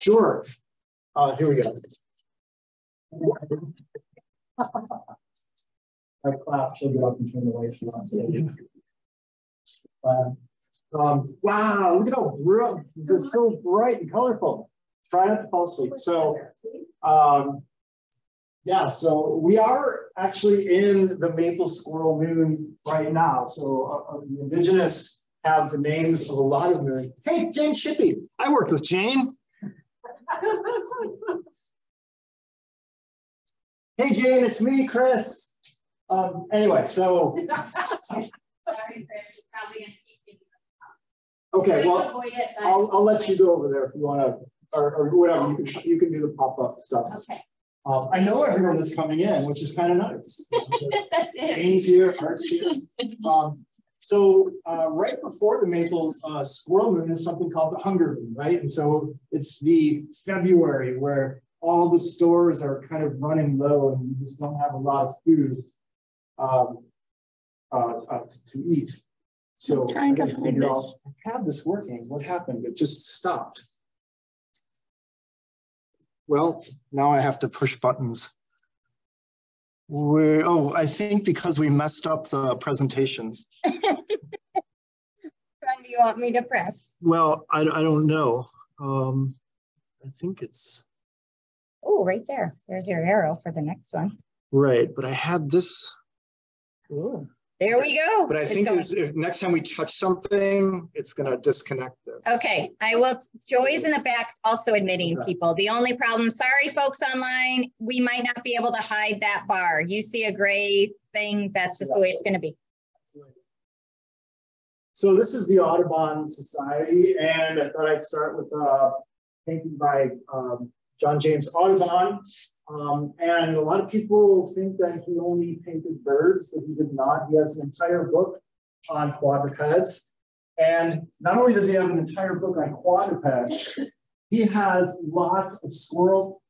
Sure. Uh, here we go. I clap, she'll get up and turn the lights on. Uh, um, wow, look at how brilliant, it's so bright and colorful. Try not to fall asleep. So, um, yeah, so we are actually in the maple squirrel moon right now. So uh, uh the indigenous have the names of a lot of them. Hey, Jane Shippey. I worked with Jane. Hey, Jane, it's me, Chris. Um, anyway, so. okay, well, I'll, I'll let you go over there if you want to, or, or whatever. You can, you can do the pop up stuff. Okay. Um, I know everyone is coming in, which is kind of nice. Jane's here, Art's here. Um, so uh, right before the maple uh, squirrel moon is something called the hunger moon, right? And so it's the February where all the stores are kind of running low and you just don't have a lot of food um, uh, uh to eat. So I'm trying to figure out, I have this working. What happened? It just stopped. Well, now I have to push buttons. We oh, I think because we messed up the presentation. Which one do you want me to press? Well, I, I don't know. Um, I think it's. Oh, right there. There's your arrow for the next one. Right, but I had this. Ooh. There we go. But I it's think if next time we touch something, it's going to disconnect this. Okay, I will. Joy's in the back also admitting okay. people. The only problem, sorry, folks online, we might not be able to hide that bar. You see a gray thing, that's just yeah. the way it's going to be. So this is the Audubon Society, and I thought I'd start with a uh, painting by um, John James Audubon. Um, and a lot of people think that he only painted birds, but he did not. He has an entire book on quadrupeds. And not only does he have an entire book on quadrupeds, he has lots of squirrel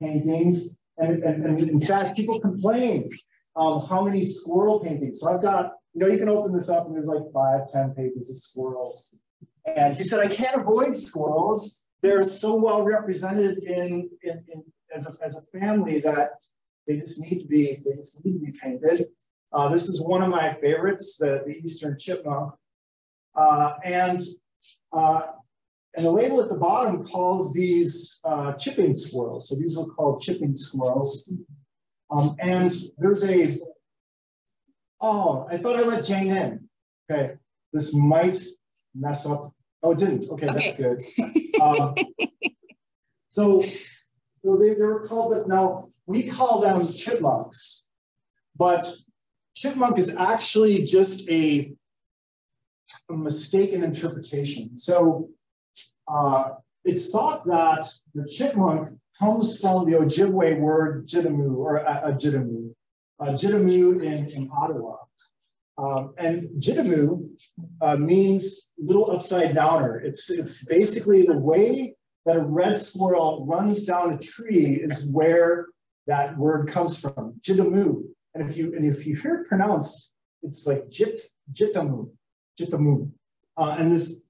paintings. And, and, and in fact, people complain um, how many squirrel paintings. So I've got, you know, you can open this up and there's like five, ten pages of squirrels. And he said, I can't avoid squirrels. They're so well represented in, in, in as a, as a family that they just need to be they just need to be painted. Uh, this is one of my favorites, the, the Eastern chipmunk. Uh, and, uh, and the label at the bottom calls these uh, chipping squirrels. So these were called chipping squirrels. Um, and there's a, oh, I thought I let Jane in. Okay, this might mess up. Oh, it didn't. Okay, okay. that's good. Um, so so they, they were called, but now we call them chipmunks. But chipmunk is actually just a, a mistaken interpretation. So uh, it's thought that the chipmunk comes from the Ojibwe word jitamu or a, jitamu, uh, jitamu in, in Ottawa. Um, and jitamu uh, means little upside downer. It's, it's basically the way that a red squirrel runs down a tree is where that word comes from, jitamu. And if you and if you hear it pronounced, it's like jit, jitamu, jitamu. Uh, and this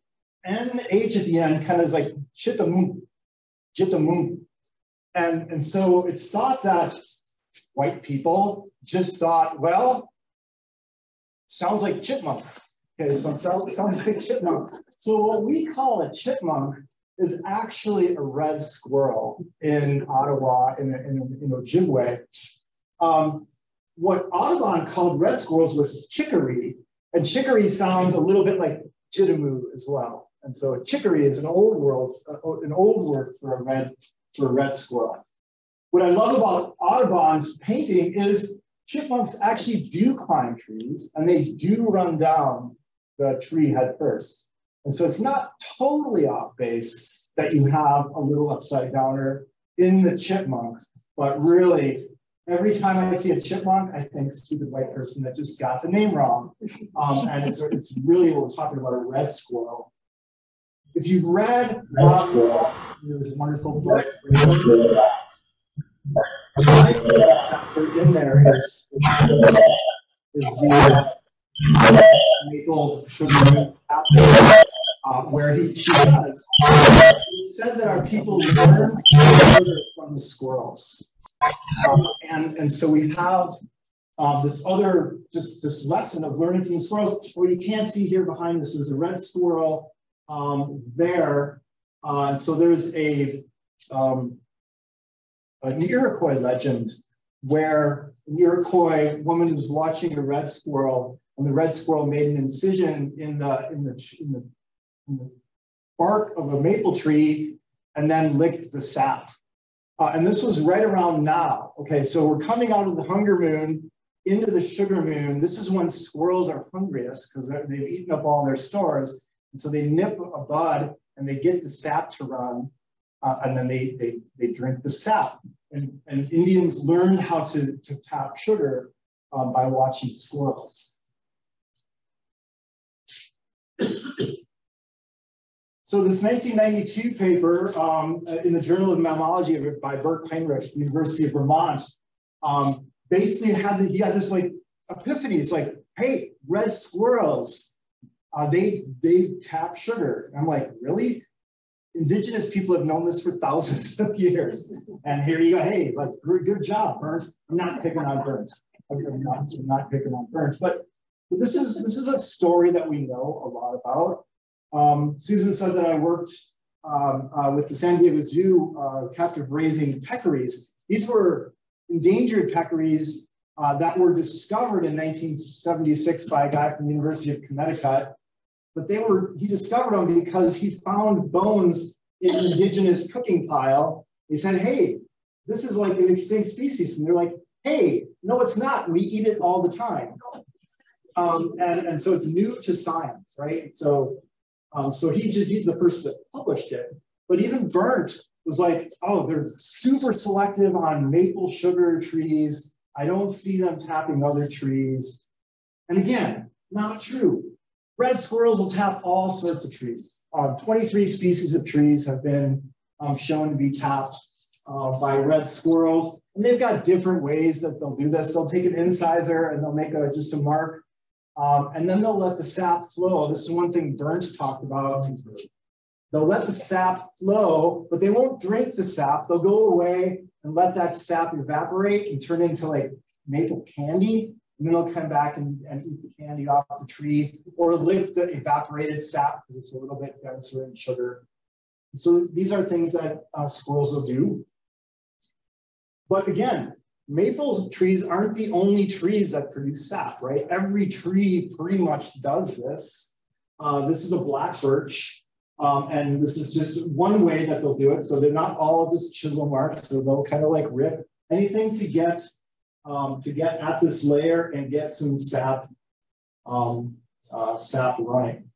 NH at the end kind of is like chitamu, jitamu. And, and so it's thought that white people just thought, well, sounds like chipmunk. Okay, so sounds, sounds like chipmunk. So what we call a chipmunk is actually a red squirrel in Ottawa, in, in, in Ojibwe. Um, what Audubon called red squirrels was chickaree, and chickaree sounds a little bit like jitamu as well. And so chickaree is an old world, uh, an old word for a red for a red squirrel. What I love about Audubon's painting is chipmunks actually do climb trees and they do run down the tree head first. And so it's not totally off base that you have a little upside downer in the chipmunk, but really every time I see a chipmunk, I think stupid white person that just got the name wrong. Um, and it's, it's really we're talking about a red squirrel. If you've read Rob there's a wonderful book. chapter in there is, is the maple sugar uh, where he, she says, he said that our people learn from the squirrels. Um, and, and so we have uh, this other, just this lesson of learning from the squirrels. What you can't see here behind this is a red squirrel um, there. Uh, and so there's a, um, an Iroquois legend where an Iroquois woman was watching a red squirrel and the red squirrel made an incision in the, in the, in the, in the bark of a maple tree and then licked the sap. Uh, and this was right around now. Okay, so we're coming out of the hunger moon into the sugar moon. This is when squirrels are hungriest because they've eaten up all their stores. And so they nip a bud and they get the sap to run, uh, and then they, they, they drink the sap. And, and Indians learned how to, to tap sugar um, by watching squirrels. So this 1992 paper um, in the Journal of Mammalogy by Bernd Heinrich, University of Vermont, um, basically had the, he had this like epiphany. It's like, hey, red squirrels, uh, they they tap sugar. And I'm like, really? Indigenous people have known this for thousands of years. And here you go, hey, like, good job, Burns. I'm not picking on Burns. I'm not, I'm not picking on Burns. But, but this is this is a story that we know a lot about. Um, Susan said that I worked um, uh, with the San Diego Zoo uh, captive raising peccaries. These were endangered peccaries uh, that were discovered in 1976 by a guy from the University of Connecticut. But they were, he discovered them because he found bones in an indigenous cooking pile. He said, hey, this is like an extinct species. And they're like, hey, no, it's not. We eat it all the time. Um, and, and so it's new to science, right? So, um, so he just, he's the first that published it. But even Bernd was like, oh, they're super selective on maple sugar trees. I don't see them tapping other trees. And again, not true. Red squirrels will tap all sorts of trees. Uh, 23 species of trees have been um, shown to be tapped uh, by red squirrels. And they've got different ways that they'll do this. They'll take an incisor and they'll make a, just a mark. Um, and then they'll let the sap flow. This is one thing Bernd talked about They'll let the sap flow, but they won't drink the sap. They'll go away and let that sap evaporate and turn into like maple candy. And then they'll come back and, and eat the candy off the tree or lick the evaporated sap because it's a little bit denser in sugar. So these are things that uh, squirrels will do. But again, maple trees aren't the only trees that produce sap, right? Every tree pretty much does this. Uh, this is a black birch. Um, and this is just one way that they'll do it. So they're not all of this chisel marks. So they'll kind of like rip anything to get um, to get at this layer and get some sap um, uh, sap running.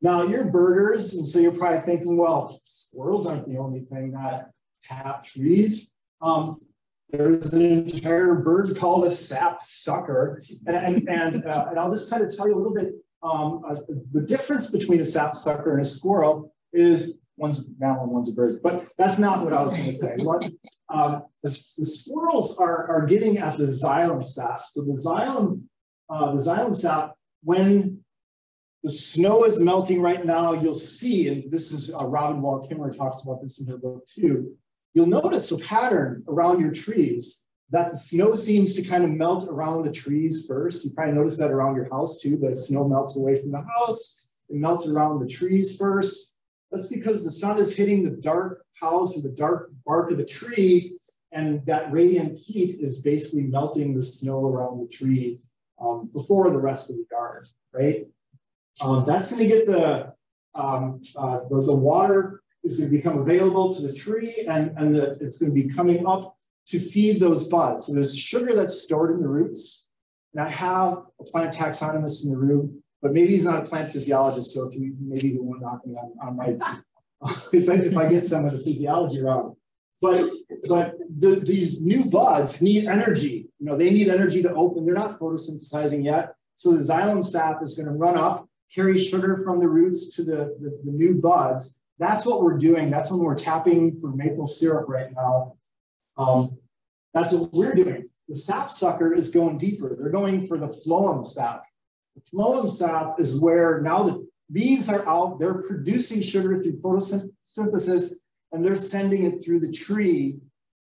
Now you're birders, and so you're probably thinking, well, squirrels aren't the only thing that tap trees. Um, there's an entire bird called a sap sucker, and and and, uh, and I'll just kind of tell you a little bit um, uh, the difference between a sap sucker and a squirrel is one's a mammal and one's a bird. But that's not what I was going to say. What, um, the, the, squirrels are, are getting at the xylem sap. So the xylem, uh, the xylem sap, when the snow is melting right now, you'll see, and this is uh, Robin Wall Kimmerer talks about this in her book too. You'll notice a pattern around your trees that the snow seems to kind of melt around the trees first. You probably notice that around your house too. The snow melts away from the house. It melts around the trees first. That's because the sun is hitting the dark house or the dark bark of the tree, and that radiant heat is basically melting the snow around the tree um, before the rest of the yard, right? Um, that's going to get the, um, uh, the, the water is going to become available to the tree, and, and the, it's going to be coming up to feed those buds. So there's sugar that's stored in the roots. And I have a plant taxonomist in the room, but maybe he's not a plant physiologist. So if you maybe the one knocking on, on my if I, if I get some of the physiology wrong. But but the, these new buds need energy. You know, they need energy to open. They're not photosynthesizing yet. So the xylem sap is going to run up, carry sugar from the roots to the, the, the new buds. That's what we're doing. That's when we're tapping for maple syrup right now um, that's what we're doing. The sap sucker is going deeper. They're going for the phloem sap. The phloem sap is where now the, leaves are out, they're producing sugar through photosynthesis, and they're sending it through the tree.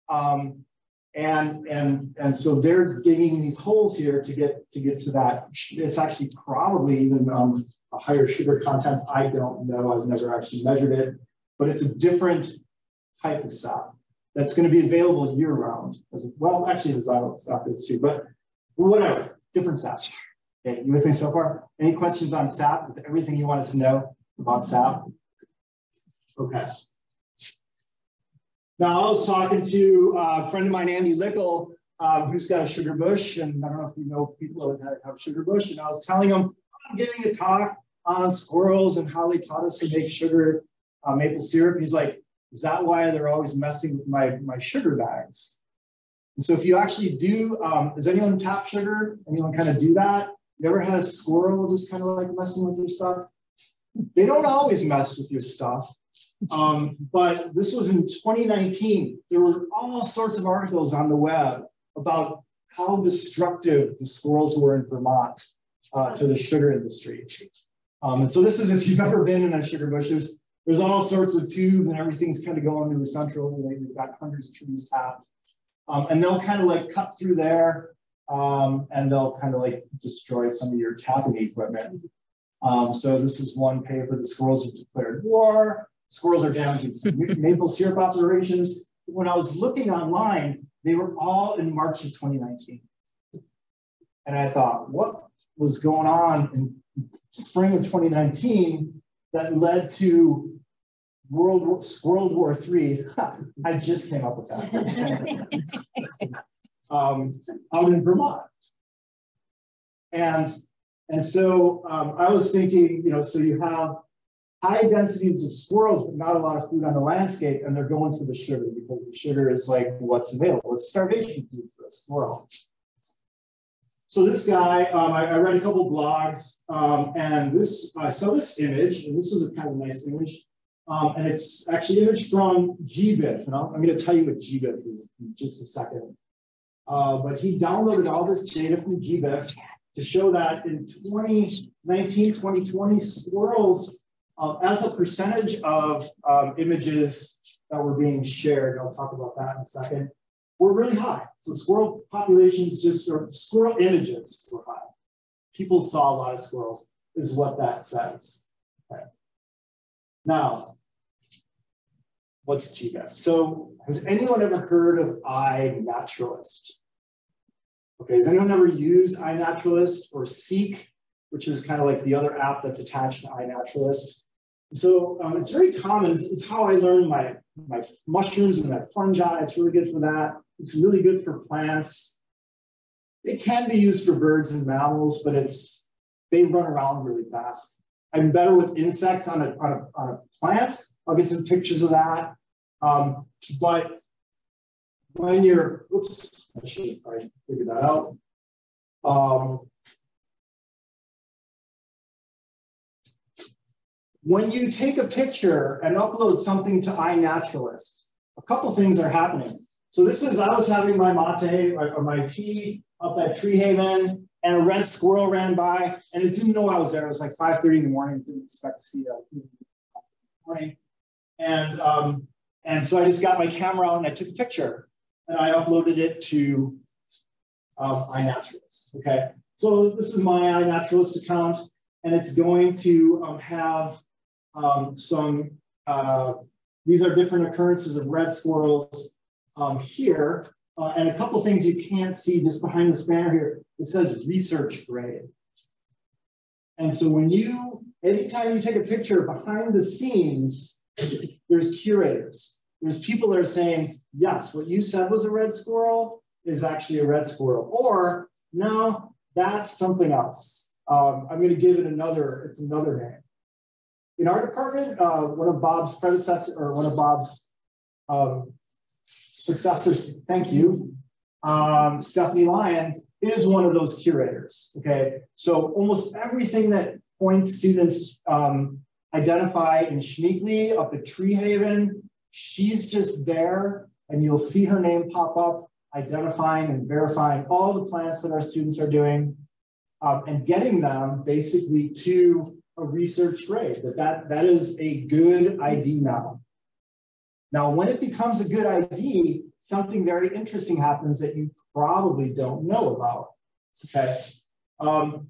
Um, and and and so they're digging these holes here to get to get to that. It's actually probably even um, a higher sugar content. I don't know. I've never actually measured it, but it's a different type of sap that's going to be available year round. As well, actually, the xylem sap is too, but whatever, different sap. Okay, you with me so far? Any questions on SAP? Is everything you wanted to know about SAP? Okay. Now, I was talking to a friend of mine, Andy Lickle, um, who's got a sugar bush, and I don't know if you know people that have sugar bush, and I was telling him I'm giving a talk on squirrels and how they taught us to make sugar uh, maple syrup. He's like, is that why they're always messing with my, my sugar bags? And so if you actually do, um, does anyone tap sugar? Anyone kind of do that? You ever had a squirrel just kind of like messing with your stuff? They don't always mess with your stuff. Um, but this was in 2019. There were all sorts of articles on the web about how destructive the squirrels were in Vermont uh, to the sugar industry. Um, and so this is if you've ever been in a sugar bush, there's, there's all sorts of tubes and everything's kind of going to the central. They've got hundreds of trees tapped. Um, and they'll kind of like cut through there um, and they'll kind of like destroy some of your tapping equipment. Um, so this is one paper, the squirrels have declared war, squirrels are damaging maple syrup operations. When I was looking online, they were all in March of 2019. And I thought, what was going on in spring of 2019 that led to World War, World War III? I just came up with that. um, out in Vermont. And, and so um, I was thinking, you know, so you have high densities of squirrels, but not a lot of food on the landscape, and they're going for the sugar because the sugar is like what's available. It's starvation food for a squirrel. So this guy, um, I, I, read a couple blogs, um, and this I saw this image, and this is a kind of nice image, um, and it's actually an image from GBIF, and i am going to tell you what GBIF is in just a second. Uh, but he downloaded all this data from GBIF to show that in 2019, 2020, squirrels, uh, as a percentage of um, images that were being shared, I'll talk about that in a second, were really high. So squirrel populations just, or squirrel images were high. People saw a lot of squirrels, is what that says. Okay. Now, what's GBIF? So has anyone ever heard of iNaturalist? Okay, has anyone ever used iNaturalist or Seek, which is kind of like the other app that's attached to iNaturalist? So um, it's very common. It's how I learned my, my mushrooms and my fungi. It's really good for that. It's really good for plants. It can be used for birds and mammals, but it's they run around really fast. I'm better with insects on a, on a, on a plant. I'll get some pictures of that. Um, but when you're, oops, I should have probably figured that out. Um, when you take a picture and upload something to iNaturalist, a couple things are happening. So this is, I was having my mate or my tea up at Treehaven and a red squirrel ran by and it didn't know I was there. It was like 5.30 in the morning. Didn't expect to see that morning. And, um, and so I just got my camera out and I took a picture and I uploaded it to um, iNaturalist. Okay, so this is my iNaturalist account, and it's going to um, have um, some. Uh, these are different occurrences of red squirrels um, here, uh, and a couple things you can't see just behind this banner here. It says research grade, and so when you anytime you take a picture behind the scenes, there's curators. There's people that are saying, yes, what you said was a red squirrel is actually a red squirrel. Or no, that's something else. Um, I'm going to give it another, it's another name. In our department, uh, one of Bob's predecessors, or one of Bob's um, successors, thank you, um, Stephanie Lyons, is one of those curators. Okay, so almost everything that point students um, identify in Schmeeckle up at Treehaven, she's just there and you'll see her name pop up, identifying and verifying all the plants that our students are doing um, and getting them basically to a research grade, that, that that is a good ID now. Now, when it becomes a good ID, something very interesting happens that you probably don't know about. Okay. Um,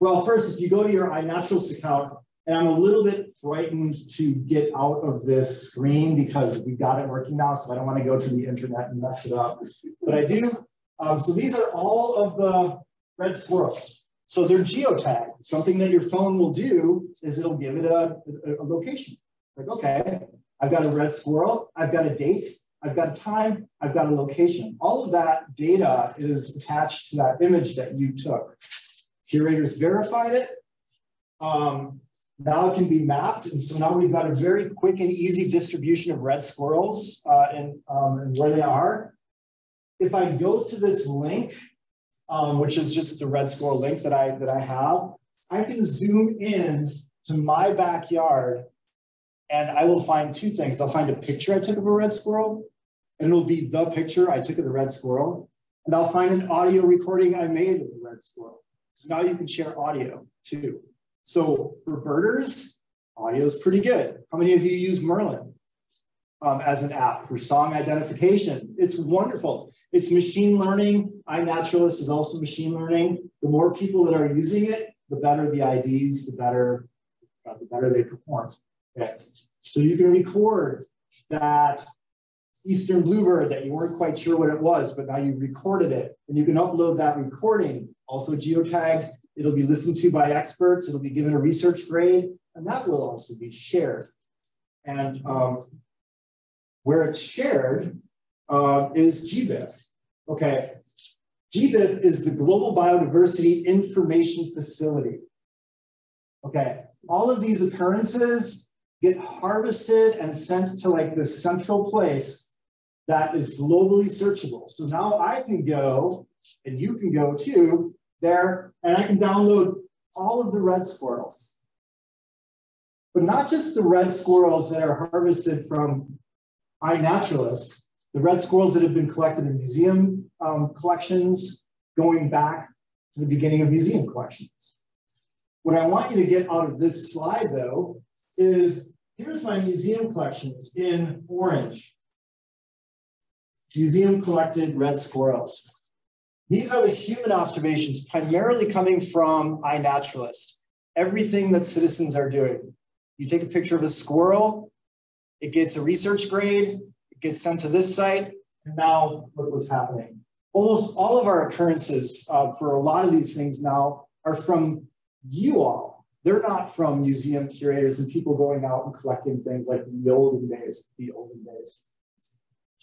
well, first, if you go to your iNaturalist account, and I'm a little bit frightened to get out of this screen because we got it working now, so I don't want to go to the internet and mess it up. But I do. Um, so these are all of the red squirrels. So they're geotagged. Something that your phone will do is it'll give it a, a, a location. Like, okay, I've got a red squirrel, I've got a date, I've got a time, I've got a location. All of that data is attached to that image that you took. Curators verified it. Um, now it can be mapped. And so now we've got a very quick and easy distribution of red squirrels uh, and, um, and where they are. If I go to this link, um, which is just the red squirrel link that I, that I have, I can zoom in to my backyard and I will find two things. I'll find a picture I took of a red squirrel, and it'll be the picture I took of the red squirrel. And I'll find an audio recording I made of the red squirrel. So now you can share audio too. So for birders, audio is pretty good. How many of you use Merlin um, as an app for song identification? It's wonderful. It's machine learning. iNaturalist is also machine learning. The more people that are using it, the better the IDs, the better, uh, the better they perform. Okay. So you can record that Eastern Bluebird that you weren't quite sure what it was, but now you recorded it and you can upload that recording, also geotagged. It'll be listened to by experts. It'll be given a research grade, and that will also be shared. And um, where it's shared uh, is GBIF. Okay, GBIF is the Global Biodiversity Information Facility. Okay, all of these occurrences get harvested and sent to like this central place that is globally searchable. So now I can go, and you can go too, there, and I can download all of the red squirrels. But not just the red squirrels that are harvested from iNaturalist, the red squirrels that have been collected in museum um, collections going back to the beginning of museum collections. What I want you to get out of this slide, though, is here's my museum collections in orange. Museum collected red squirrels. These are the human observations primarily coming from iNaturalist. Everything that citizens are doing. You take a picture of a squirrel, it gets a research grade, it gets sent to this site, and now look what's happening. Almost all of our occurrences uh, for a lot of these things now are from you all they're not from museum curators and people going out and collecting things like the olden days, the olden days,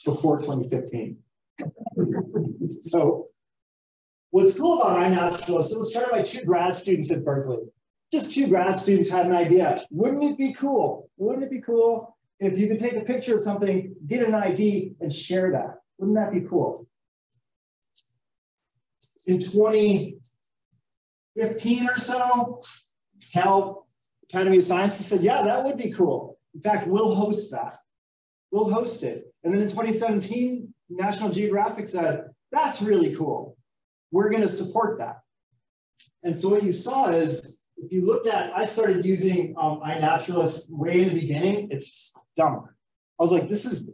before 2015. so what's cool about iNaturalist, it was started by two grad students at Berkeley. Just two grad students had an idea. Wouldn't it be cool? Wouldn't it be cool if you could take a picture of something, get an ID, and share that? Wouldn't that be cool? In 2015 or so, Cal Academy of Sciences said, yeah, that would be cool. In fact, we'll host that. We'll host it. And then in 2017, National Geographic said, that's really cool. We're going to support that. And so what you saw is, if you looked at, I started using um, iNaturalist way in the beginning, it's dumb. I was like, this is,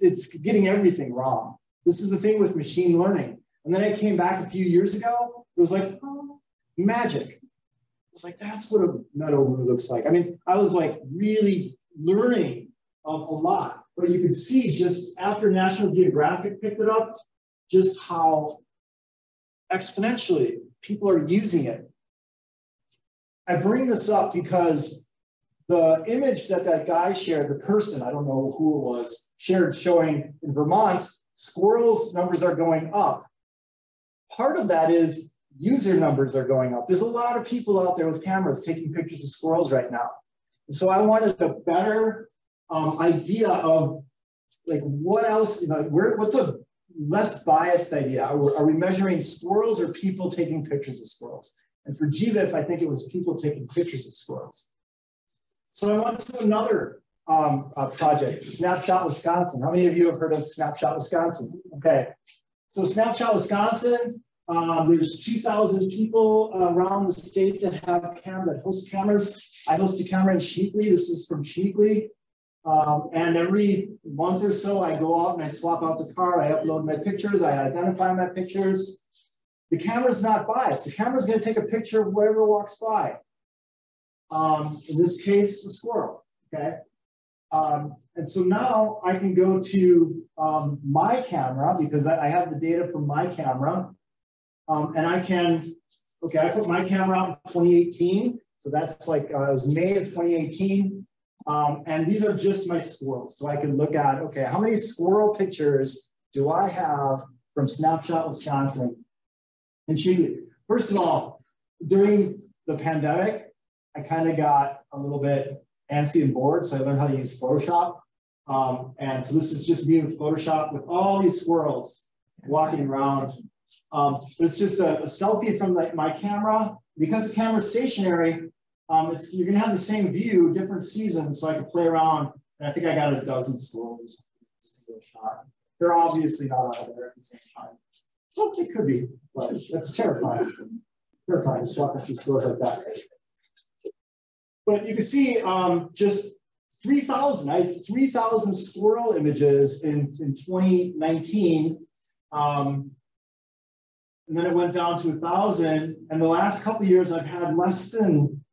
it's getting everything wrong. This is the thing with machine learning. And then I came back a few years ago, it was like, magic was like, that's what a meadow looks like. I mean, I was like really learning um, a lot. But you can see just after National Geographic picked it up, just how exponentially people are using it. I bring this up because the image that that guy shared, the person, I don't know who it was, shared showing in Vermont, squirrels numbers are going up. Part of that is user numbers are going up. There's a lot of people out there with cameras taking pictures of squirrels right now. And so I wanted a better um, idea of like what else, you know, where, what's a less biased idea? Are we, are we measuring squirrels or people taking pictures of squirrels? And for GBIF, I think it was people taking pictures of squirrels. So I went to another um, uh, project, Snapshot Wisconsin. How many of you have heard of Snapshot Wisconsin? Okay. So Snapshot Wisconsin Um, there's 2,000 people around the state that have cam that host cameras. I host a camera in Sheekley. This is from Sheekley. Um, and every month or so, I go out and I swap out the car. I upload my pictures. I identify my pictures. The camera's not biased. The camera's going to take a picture of whoever walks by. Um, in this case, a squirrel. Okay. Um, and so now I can go to um, my camera because I, have the data from my camera. Um, and I can, okay, I put my camera out in 2018. So that's like, uh, it was May of 2018. Um, and these are just my squirrels. So I can look at, okay, how many squirrel pictures do I have from Snapshot Wisconsin? And she, first of all, during the pandemic, I kind of got a little bit antsy and bored. So I learned how to use Photoshop. Um, and so this is just me with Photoshop with all these squirrels walking around. Um, it's just a, a selfie from the, my camera. Because the camera's stationary, um, it's, you're gonna have the same view, different seasons, so I can play around. And I think I got a dozen squirrels. They're obviously not all there at the same time. Well, it could be, but that's terrifying. terrifying to swap a few squirrels like that. But you can see um, just 3,000, I 3,000 squirrel images in, in 2019. Um, and then it went down to a 1,000. And the last couple years, I've had less than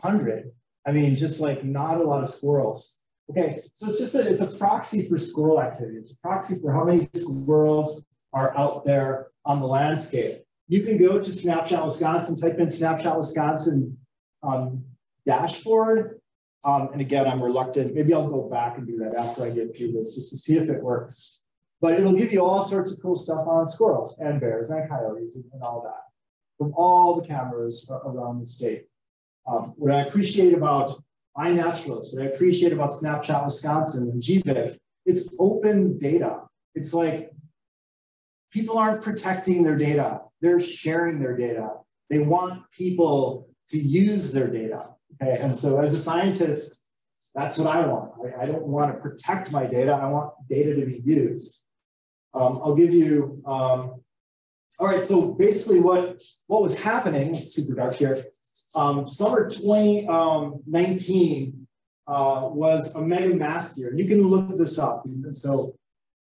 100. I mean, just like not a lot of squirrels. Okay, so it's just a, it's a proxy for squirrel activity. It's a proxy for how many squirrels are out there on the landscape. You can go to Snapshot Wisconsin, type in Snapshot Wisconsin um, dashboard. Um, and again, I'm reluctant. Maybe I'll go back and do that after I get through this just to see if it works. But it'll give you all sorts of cool stuff on squirrels and bears and coyotes and, and all that from all the cameras around the state. Um, what I appreciate about iNaturalist, what I appreciate about Snapshot Wisconsin and GBIF, it's open data. It's like people aren't protecting their data, they're sharing their data. They want people to use their data. Okay, and so as a scientist, that's what I want. I, I don't want to protect my data. I want data to be used. Um, I'll give you, um, all right, so basically what, what was happening, super dark here, um, summer 2019 uh, was a mega mast year. You can look this up. So,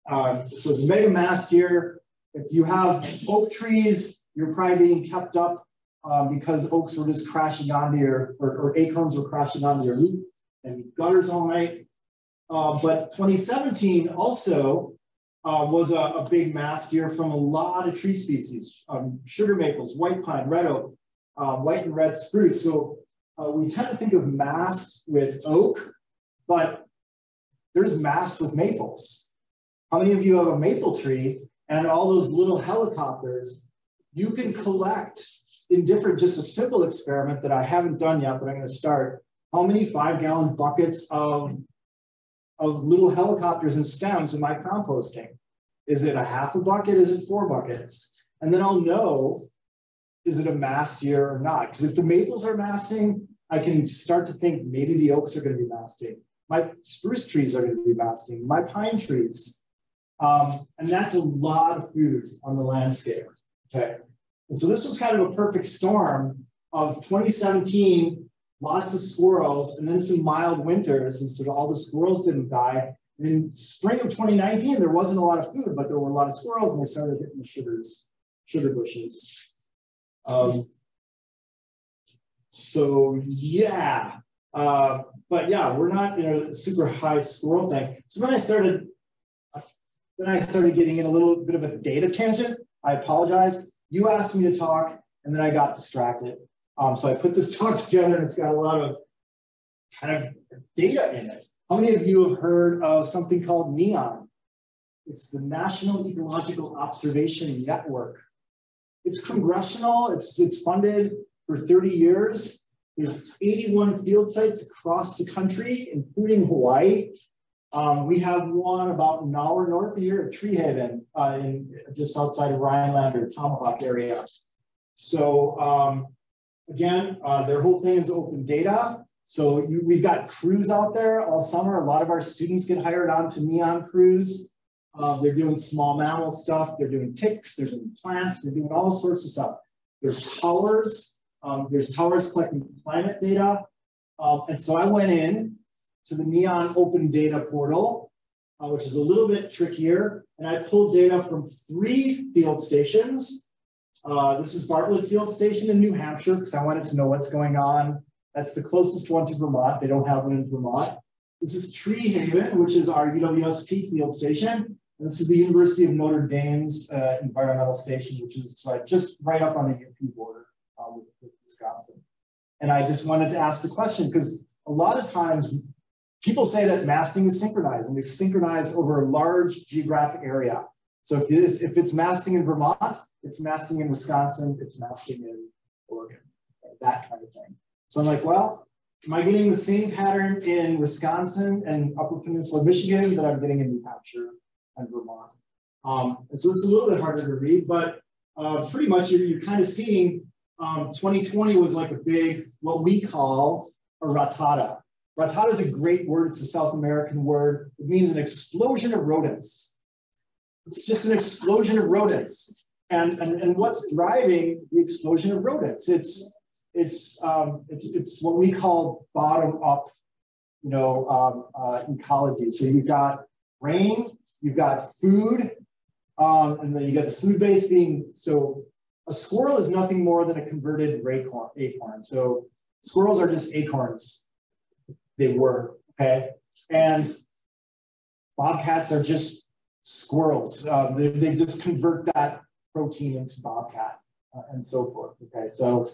uh, so it's a mega mast year. If you have oak trees, you're probably being kept up um, because oaks were just crashing onto your, or, or, acorns were crashing onto your roof and gutters all night. Uh, but 2017 also uh, was a, a, big mast year from a lot of tree species, um, sugar maples, white pine, red oak, uh, white and red spruce. So uh, we tend to think of mast with oak, but there's mast with maples. How many of you have a maple tree and all those little helicopters? You can collect in different, just a simple experiment that I haven't done yet, but I'm going to start. How many five gallon buckets of, of little helicopters and stems in my composting? Is it a half a bucket? Is it four buckets? And then I'll know, is it a mast year or not? Because if the maples are masting, I can start to think maybe the oaks are going to be masting. My spruce trees are going to be masting. My pine trees. Um, and that's a lot of food on the landscape. Okay. And so this was kind of a perfect storm of 2017, lots of squirrels, and then some mild winters. And so all the squirrels didn't die. And in spring of 2019, there wasn't a lot of food, but there were a lot of squirrels, and they started hitting the sugars, sugar bushes. Um, so yeah, uh, but yeah, we're not in a super high squirrel thing. So then I started, then I started getting in a little bit of a data tangent. I apologize. You asked me to talk, and then I got distracted. Um, so I put this talk together, and it's got a lot of kind of data in it. How many of you have heard of something called NEON? It's the National Ecological Observation Network. It's congressional, it's, it's funded for 30 years. There's 81 field sites across the country, including Hawaii. Um, we have one about an hour north of here at Treehaven, uh, in, just outside of Rhineland or Tomahawk area. So um, again, uh, their whole thing is open data. So you, we've got crews out there all summer. A lot of our students get hired on to Neon crews. Uh, they're doing small mammal stuff. They're doing ticks. They're doing plants. They're doing all sorts of stuff. There's towers. Um, there's towers collecting climate data. Um, and so I went in to the NEON Open Data Portal, uh, which is a little bit trickier. And I pulled data from three field stations. Uh, this is Bartlett Field Station in New Hampshire, because I wanted to know what's going on. That's the closest one to Vermont. They don't have one in Vermont. This is Treehaven, which is our UWSP field station. And this is the University of Notre Dame's uh, environmental station, which is uh, just right up on the UP border uh, with, with Wisconsin. And I just wanted to ask the question because a lot of times people say that masting is synchronized and it's synchronize over a large geographic area. So if it's, if it's masting in Vermont, it's masting in Wisconsin, it's masting in Oregon, that kind of thing. So I'm like, well, am I getting the same pattern in Wisconsin and Upper Peninsula Michigan that I'm getting in New Hampshire and Vermont? Um, and so it's a little bit harder to read, but uh, pretty much you're, you're kind of seeing um, 2020 was like a big, what we call a ratada. Ratada is a great word. It's a South American word. It means an explosion of rodents. It's just an explosion of rodents. And, and, and what's driving the explosion of rodents? It's, it's, um, it's, it's what we call bottom up, you know, um, uh, ecology. So you've got rain, you've got food, um, and then you got the food base being, so a squirrel is nothing more than a converted acorn. acorn. So squirrels are just acorns. They were, okay? And bobcats are just squirrels. Uh, they, they, just convert that protein into bobcat uh, and so forth, okay? So,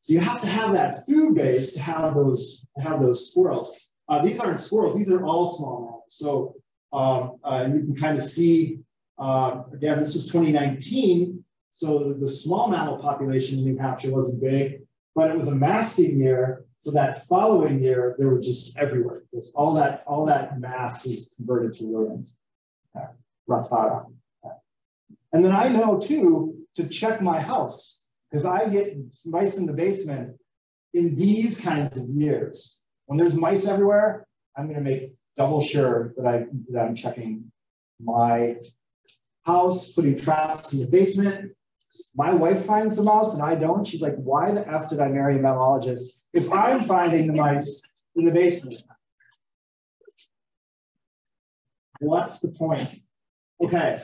so you have to have that food base to have those, to have those squirrels. Uh, these aren't squirrels, these are all small mammals. So um, uh, you can kind of see, uh, again, this was 2019, so the small mammal population in New Hampshire wasn't big, but it was a masting year. So that following year, they were just everywhere. All that all that mass was converted to rodents. Okay. And then I know too to check my house because I get mice in the basement in these kinds of years. When there's mice everywhere, I'm going to make double sure that I that I'm checking my house, putting traps in the basement, my wife finds the mouse and I don't. She's like, why the F did I marry a mammalogist if I'm finding the mice in the basement? What's the point? Okay.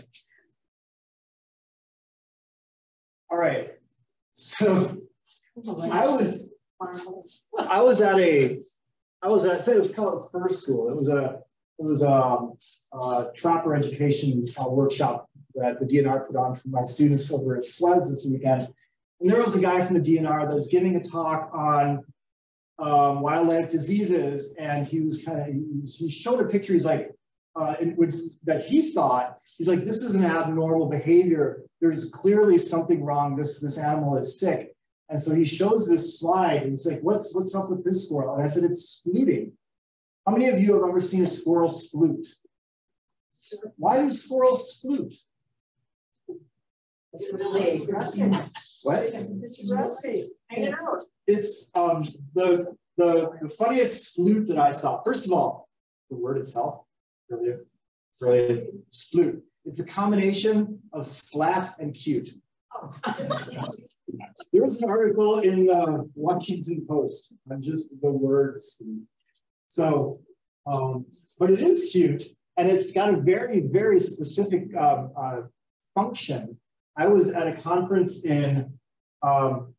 All right. So I was I was at a I was at say it was called first school. It was a it was a, um, a trapper education uh, workshop that the DNR put on for my students over at SLEDS this weekend. And there was a guy from the DNR that was giving a talk on um, wildlife diseases, and he was kind of he showed a picture. He's like, uh, that he thought he's like, this is an abnormal behavior. There's clearly something wrong. This this animal is sick. And so he shows this slide, and he's like, what's what's up with this squirrel? And I said, it's splooting. How many of you have ever seen a squirrel sploot? Why do squirrels sploot? What? It's um, the, the, the funniest sploot that I saw. First of all, the word itself, really, really sploot. It's a combination of splat and cute. there was an article in the Washington Post on just the word sploot. So, um, but it is cute, and it's got a very, very specific um, uh, function I was at a conference in, um,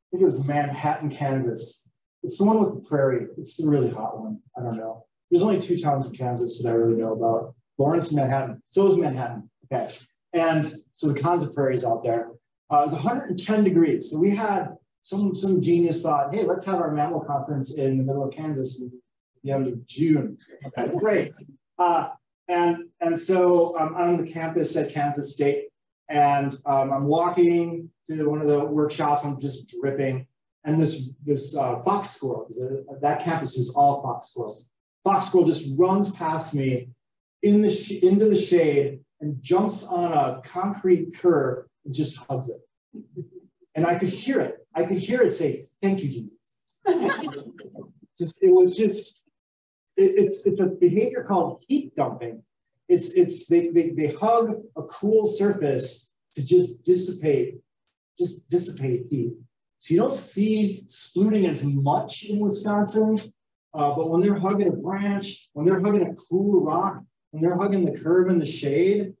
I think it was Manhattan, Kansas. It's the one with the prairie. It's the really hot one. I don't know. There's only two towns in Kansas that I really know about. Lawrence and Manhattan. So is Manhattan. Okay. And so the Konza prairies out there. Uh, it was 110 degrees. So we had some some genius thought, hey, let's have our mammal conference in the middle of Kansas in the end of June. Okay, great. Uh, and, and so I'm on the campus at Kansas State and um, I'm walking to one of the workshops, I'm just dripping. And this, this uh, fox squirrel, that campus is all fox squirrels. Fox squirrel just runs past me in the into the shade and jumps on a concrete curb and just hugs it. And I could hear it. I could hear it say, thank you, Jesus. just, it was just it, it's it's a behavior called heat dumping. It's it's they, they they hug a cool surface to just dissipate, just dissipate heat. So you don't see splooting as much in Wisconsin, uh, but when they're hugging a branch, when they're hugging a cool rock, when they're hugging the curb and the shade,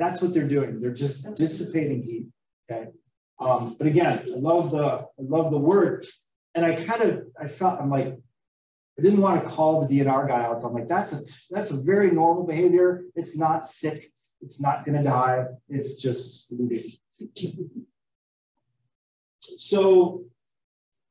that's what they're doing. They're just dissipating heat. Okay. Um, but again, I love the I love the word. And I kind of I felt I'm like, I didn't want to call the DNR guy out. I'm like, that's a that's a very normal behavior. It's not sick. It's not gonna die. It's just splooting. so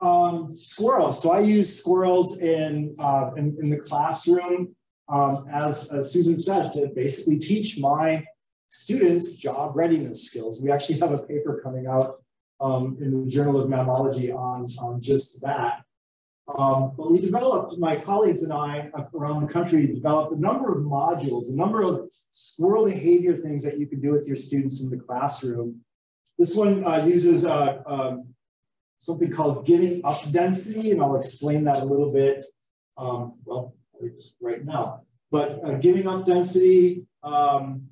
um, squirrels. So I use squirrels in, uh, in, in, the classroom, um, as, as Susan said, to basically teach my students job readiness skills. We actually have a paper coming out um, in the Journal of Mammalogy on, on just that. Um, but we developed, my colleagues and I around the country developed a number of modules, a number of squirrel behavior things that you can do with your students in the classroom. This one uh, uses uh, um, something called giving up density, and I'll explain that a little bit, um, well, right now. But uh, giving up density um,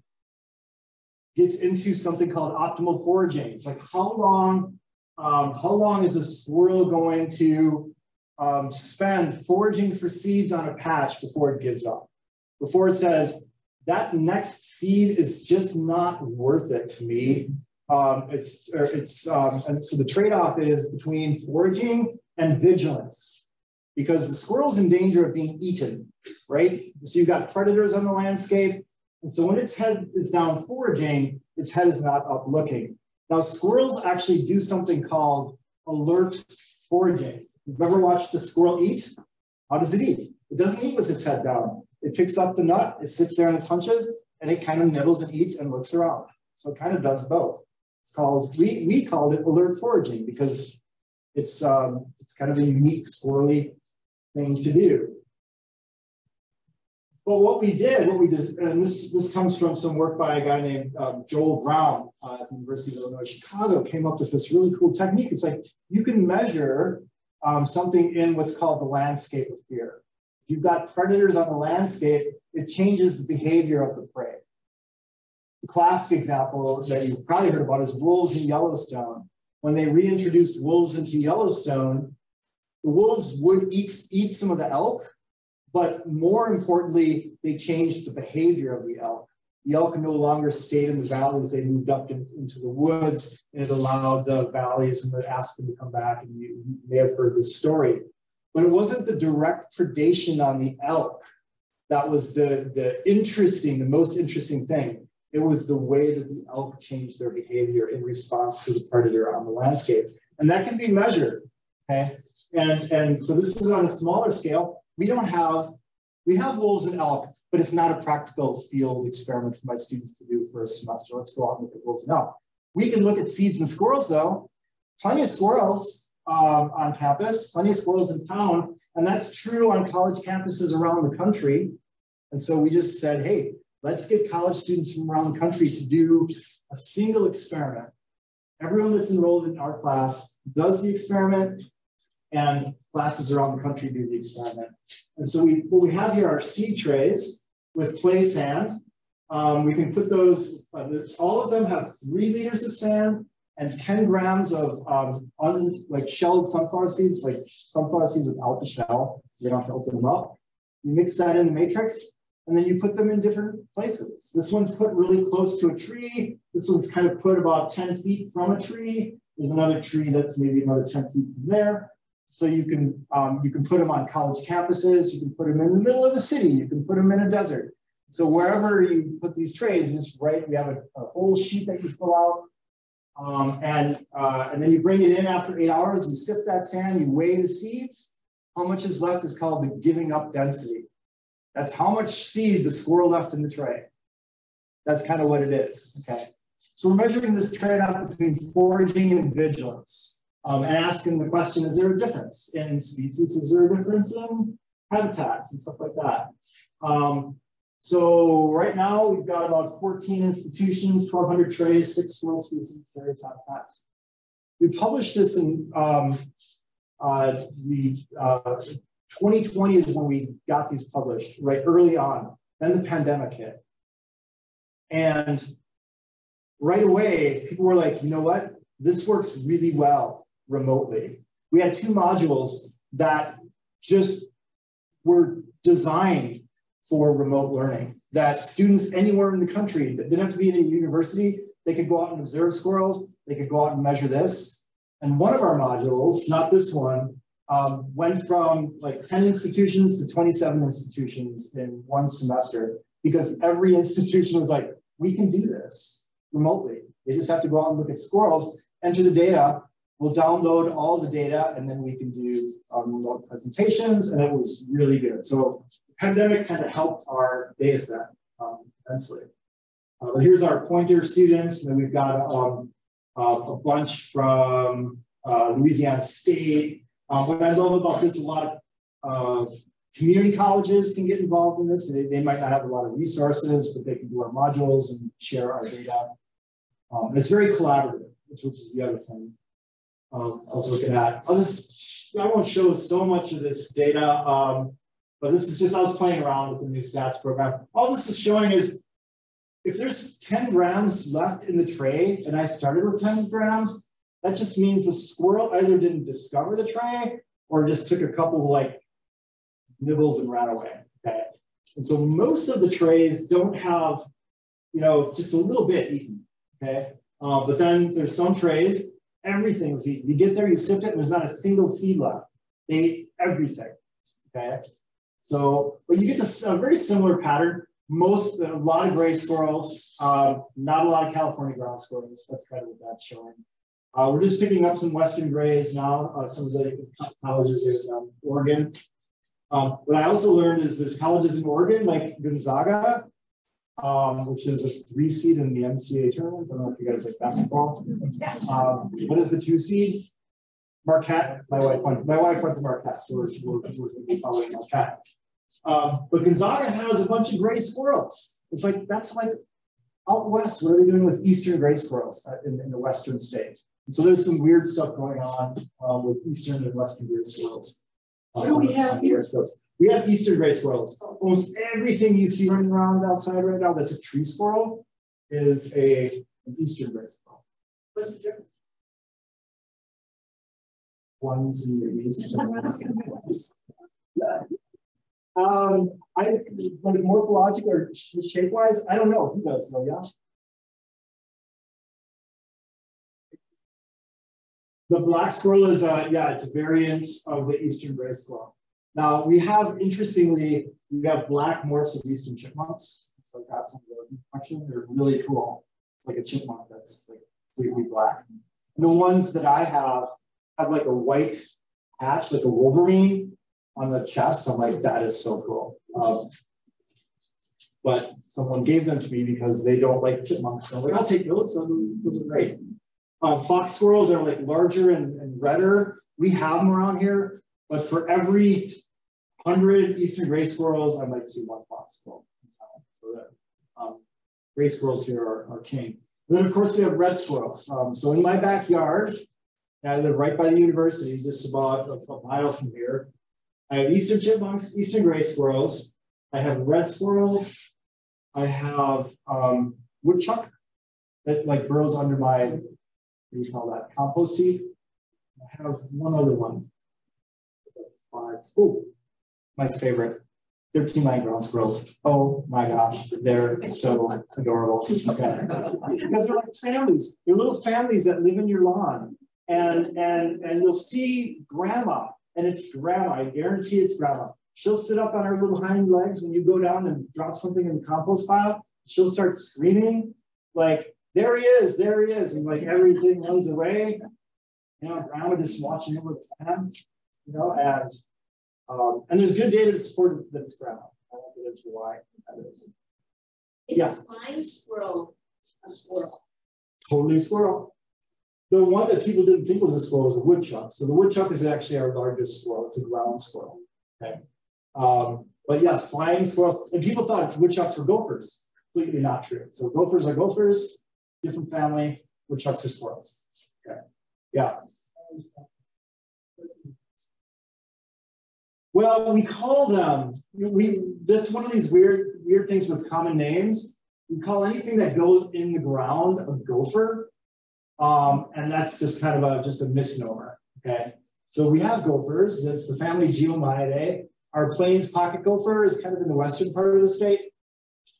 gets into something called optimal foraging. It's like how long, um, how long is a squirrel going to um, spend foraging for seeds on a patch before it gives up? Before it says, that next seed is just not worth it to me. Um, it's it's um, and so the trade-off is between foraging and vigilance, because the squirrel's in danger of being eaten, right? So you've got predators on the landscape, and so when its head is down foraging, its head is not up looking. Now squirrels actually do something called alert foraging. You've ever watched a squirrel eat? How does it eat? It doesn't eat with its head down. It picks up the nut, it sits there on its hunches, and it kind of nibbles and eats and looks around. So it kind of does both. It's called, we, we called it alert foraging because it's, um, it's kind of a unique squirrely thing to do. But what we did, what we did, and this, this comes from some work by a guy named um, Joel Brown uh, at the University of Illinois Chicago, came up with this really cool technique. It's like you can measure um, something in what's called the landscape of fear. If you've got predators on the landscape, it changes the behavior of the prey. The classic example that you've probably heard about is wolves in Yellowstone. When they reintroduced wolves into Yellowstone, the wolves would eat, eat some of the elk, but more importantly, they changed the behavior of the elk. The elk no longer stayed in the valleys, they moved up in, into the woods, and it allowed the valleys and the aspen to come back. And you, you may have heard this story. But it wasn't the direct predation on the elk that was the, the interesting, the most interesting thing. It was the way that the elk changed their behavior in response to the predator on the landscape. And that can be measured. Okay. And, and so this is on a smaller scale. We don't have, we have wolves and elk, but it's not a practical field experiment for my students to do for a semester. Let's go out and look at wolves and elk. We can look at seeds and squirrels though. Plenty of squirrels um, on campus, plenty of squirrels in town. And that's true on college campuses around the country. And so we just said, hey, Let's get college students from around the country to do a single experiment. Everyone that's enrolled in our class does the experiment and classes around the country do the experiment. And so we, what we have here are seed trays with clay sand. Um, we can put those, uh, all of them have three liters of sand and 10 grams of um, un, like shelled sunflower seeds, like sunflower seeds without the shell. So you don't have to open them up. You mix that in the matrix, and then you put them in different places. This one's put really close to a tree. This one's kind of put about 10 feet from a tree. There's another tree that's maybe another 10 feet from there. So you can, um, you can put them on college campuses. You can put them in the middle of a city. You can put them in a desert. So wherever you put these trays, just right, we have a, a whole sheet that you fill out. Um, and, uh, and then you bring it in after eight hours, you sift that sand, you weigh the seeds. How much is left is called the giving up density. That's how much seed the squirrel left in the tray. That's kind of what it is, okay? So we're measuring this trade-off between foraging and vigilance um, and asking the question, is there a difference in species? Is there a difference in habitats and stuff like that? Um, so right now we've got about 14 institutions, 1,200 trays, six squirrel species, various habitats. We published this in um, uh, the uh, 2020 is when we got these published, right early on. Then the pandemic hit. And right away, people were like, you know what? This works really well remotely. We had two modules that just were designed for remote learning that students anywhere in the country didn't have to be in a university. They could go out and observe squirrels. They could go out and measure this. And one of our modules, not this one, um, went from like 10 institutions to 27 institutions in one semester because every institution was like, we can do this remotely. They just have to go out and look at squirrels, enter the data, we'll download all the data, and then we can do um, remote presentations, and it was really good. So the pandemic kind of helped our data set um, immensely. Uh, but here's our pointer students, and then we've got um, uh, a bunch from uh, Louisiana State. Um, what I love about this, a lot of community colleges can get involved in this. They, they might not have a lot of resources, but they can do our modules and share our data. Um, it's very collaborative, which, which is the other thing um, I was looking at. I'll just, I won't show so much of this data, um, but this is just, I was playing around with the new stats program. All this is showing is if there's 10 grams left in the tray and I started with 10 grams, that just means the squirrel either didn't discover the tray or just took a couple like nibbles and ran away. Okay. And so most of the trays don't have, you know, just a little bit eaten. Okay. Uh, but then there's some trays, everything was eaten. You get there, you sift it, and there's not a single seed left. They ate everything. Okay. So, but you get this a very similar pattern. Most, a lot of gray squirrels, uh, not a lot of California ground squirrels. That's kind of what that's showing. Uh, we're just picking up some Western grays now. Uh, some of the colleges, there's um, Oregon. Um, what I also learned is there's colleges in Oregon, like Gonzaga, um, which is a three seed in the NCAA tournament. I don't know if you guys like basketball. Um, what is the two seed? Marquette. My wife went. My wife went to Marquette, so we're, we're, we're following Marquette. Um, but Gonzaga has a bunch of gray squirrels. It's like that's like out west. What are they doing with eastern gray squirrels uh, in, in the western state? And so there's some weird stuff going on uh, with eastern and western gray squirrels. What do we have here? We have eastern gray squirrels. Almost everything you see running around outside right now that's a tree squirrel is a an eastern gray squirrel. What's the difference? One's in the east. um, I but morphological or shape wise, I don't know. Who does though? Yeah. The black squirrel is, a, yeah, it's a variant of the eastern gray squirrel. Now we have, interestingly, we have black morphs of eastern chipmunks. So I've got some. They're really cool. It's like a chipmunk that's like completely black. And the ones that I have have like a white patch, like a Wolverine on the chest. I'm like, that is so cool. Um, but someone gave them to me because they don't like chipmunks. So I'm like, I'll take those. Those are great. Um, fox squirrels are like larger and, and, redder. We have them around here, but for every 100 eastern gray squirrels, I'd like to see one fox squirrel. So that um, gray squirrels here are, are, king. And then of course we have red squirrels. Um, so in my backyard, I live right by the university, just about a, a mile from here. I have eastern chipmunks, eastern gray squirrels. I have red squirrels. I have um, woodchuck that like burrows under my you call that? Compost seed. I have one other one. Five. Oh, my favorite. 13 line ground squirrels. Oh my gosh, they're so adorable. Okay. because they're like families. They're little families that live in your lawn. And and and you'll see grandma, and it's grandma. I guarantee it's grandma. She'll sit up on her little hind legs when you go down and drop something in the compost pile. She'll start screaming like there he is, there he is. And like everything runs away. You know, grandma just watching over the fan, you know, and um, and there's good data to support that it's grandma. I won't get into why that is. Is yeah. a flying squirrel a squirrel? Totally squirrel. The one that people didn't think was a squirrel was a woodchuck. So the woodchuck is actually our largest squirrel. It's a ground squirrel. Okay. Um, but yes, flying squirrel. And people thought woodchucks were gophers. Completely not true. So gophers are gophers different family, which woodchucks are squirrels. Okay. Yeah. Well, we call them, we, that's one of these weird, weird things with common names. We call anything that goes in the ground a gopher. Um, and that's just kind of a, just a misnomer, okay? So we have gophers, that's the family Geomyidae. Our plains pocket gopher is kind of in the western part of the state.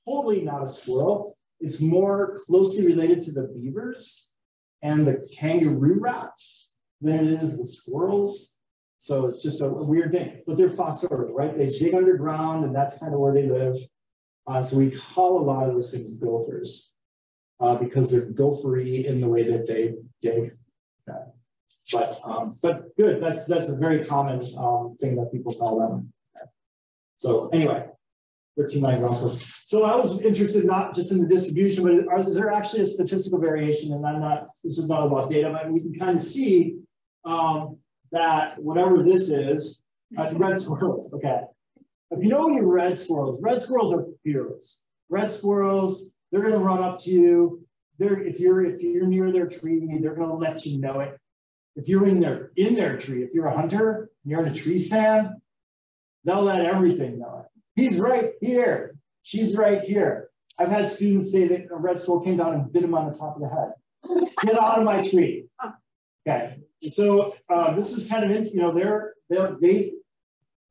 Totally not a squirrel. It's more closely related to the beavers and the kangaroo rats than it is the squirrels. So it's just a, a weird thing, but they're fossorial, right? They dig underground and that's kind of where they live. Uh, so we call a lot of those things gophers uh, because they're gophery in the way that they dig. Okay. But um, but good. That's that's a very common um, thing that people call them. So anyway, 13 million ground squirrels. So I was interested not just in the distribution, but are, is there actually a statistical variation? And I'm not. This is not about data, but we can kind of see um, that whatever this is, uh, red squirrels. Okay. If you know your red squirrels, red squirrels are fearless. Red squirrels, they're going to run up to you. They're if you're if you're near their tree, they're to let you know it. If you're in their in their tree, if you're a hunter, and you're in a tree stand, they'll let everything know it. He's right here. She's right here. I've had students say that a red squirrel came down and bit him on the top of the head. Get out of my tree. Okay. So uh, this is kind of, in. you know, they're, they're, they,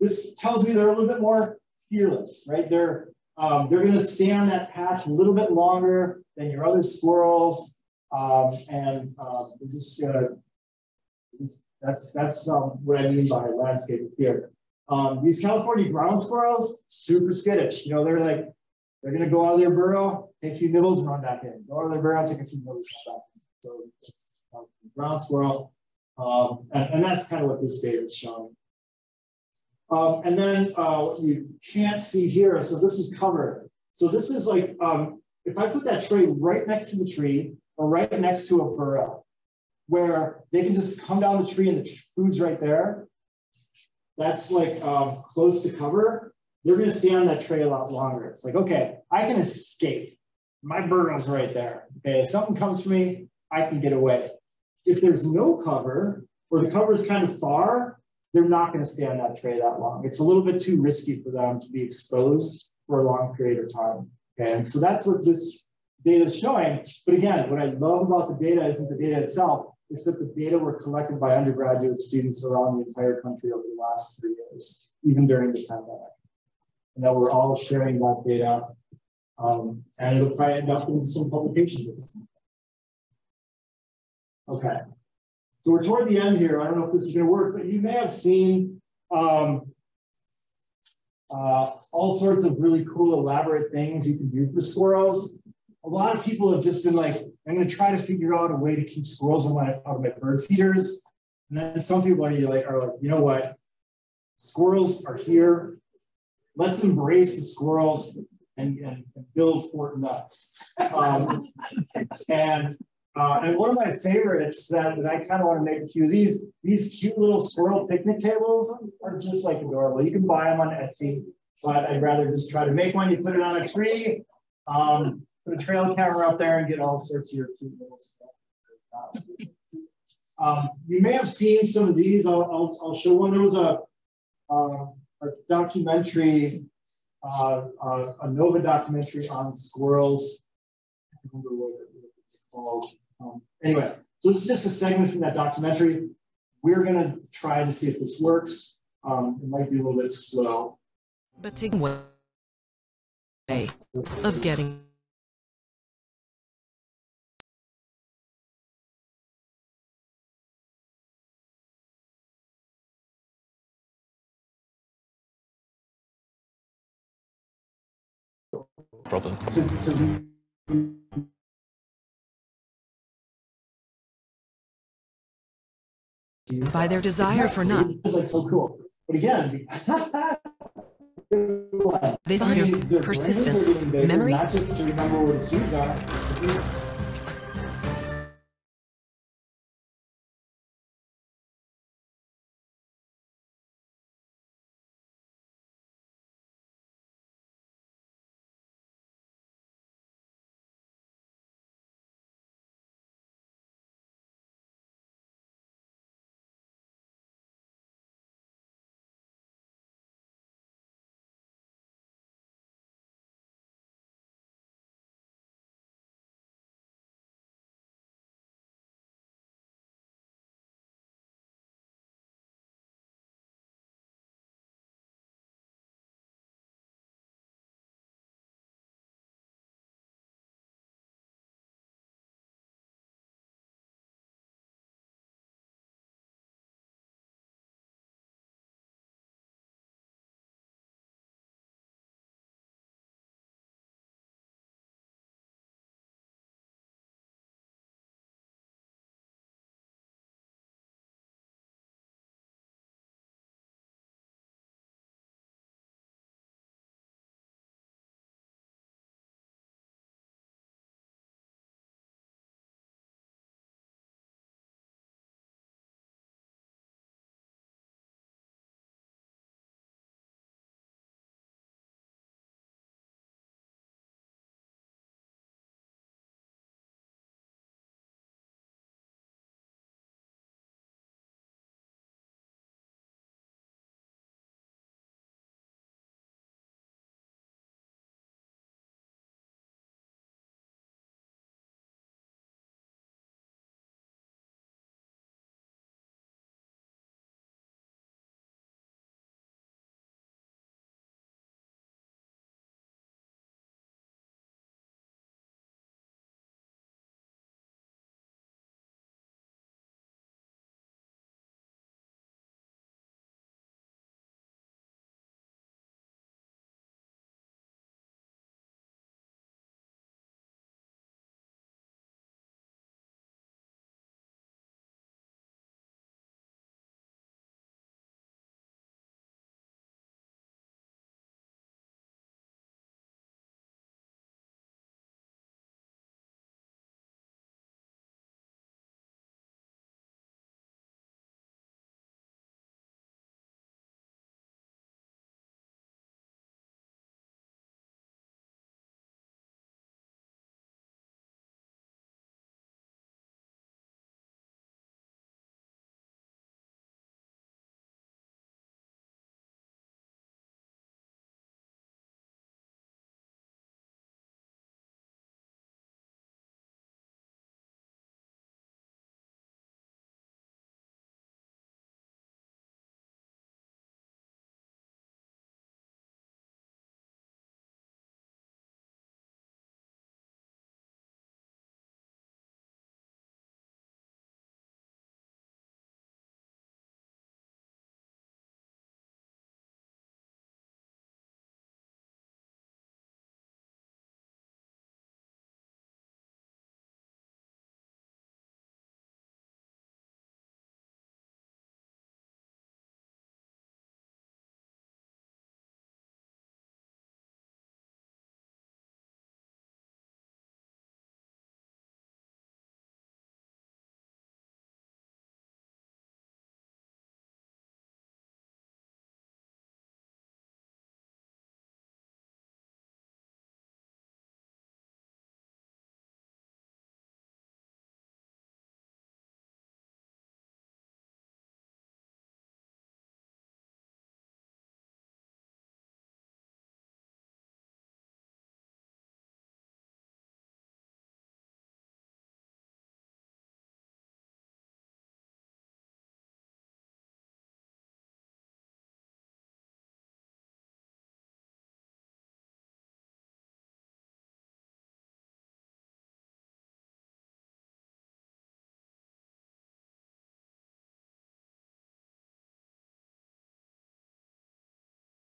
this tells me they're a little bit more fearless, right? They're, um, they're going to stay on that path a little bit longer than your other squirrels. Um, and um, just, uh, that's, that's um, what I mean by landscape of fear. Um, these California ground squirrels, super skittish. You know, they're like, they're going to go out of their burrow, take a few nibbles, run back in. Go out of their burrow, take a few nibbles, run back in. So um, ground squirrel. Um, and, and, that's kind of what this data is showing. Um, and then uh, you can't see here, so this is covered. So this is like, um, if I put that tray right next to the tree or right next to a burrow, where they can just come down the tree and the food's right there, that's like um, close to cover, they're going to stay on that tray a lot longer. It's like, okay, I can escape. My burrow's right there. Okay, if something comes for me, I can get away. If there's no cover, or the cover is kind of far, they're not going to stay on that tray that long. It's a little bit too risky for them to be exposed for a long period of time. Okay, and so that's what this data is showing. But again, what I love about the data isn't the data itself, it's that the data were collected by undergraduate students around the entire country over the last three years, even during the pandemic. And that we're all sharing that data. Um, and it'll probably end up in some publications. Okay. So we're toward the end here. I don't know if this is going to work, but you may have seen um, uh, all sorts of really cool, elaborate things you can do for squirrels. A lot of people have just been like, I'm going to try to figure out a way to keep squirrels on my, out of my bird feeders. And then some people are like, are like, you know what? Squirrels are here. Let's embrace the squirrels and, and, and build Fort Nuts. Um, and uh, and one of my favorites that, that I kind of want to make a few of these, these cute little squirrel picnic tables are just like adorable. You can buy them on Etsy, but I'd rather just try to make one. You put it on a tree, um, put a trail camera up there and get all sorts of your cute little stuff. um, you may have seen some of these. I'll, I'll, I'll show one. There was a, uh, a documentary, uh, uh, a NOVA documentary on squirrels. I remember what it's called. Um, anyway, so this is just a segment from that documentary. We're going to try to see if this works. Um, it might be a little bit slow. But way of getting problem. To, to by their desire for none. It's like so cool. But again, they find persistence, memory, not just to remember what the seeds are.